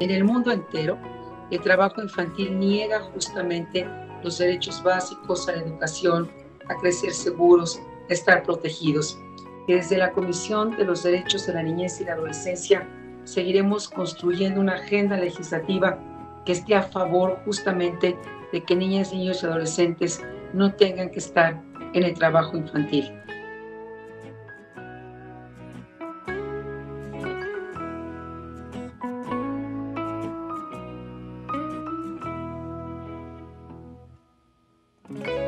En el mundo entero, el trabajo infantil niega justamente los derechos básicos a la educación, a crecer seguros, a estar protegidos. Desde la Comisión de los Derechos de la Niñez y la Adolescencia seguiremos construyendo una agenda legislativa que esté a favor justamente de que niñas, niños y adolescentes no tengan que estar en el trabajo infantil. Mm-hmm.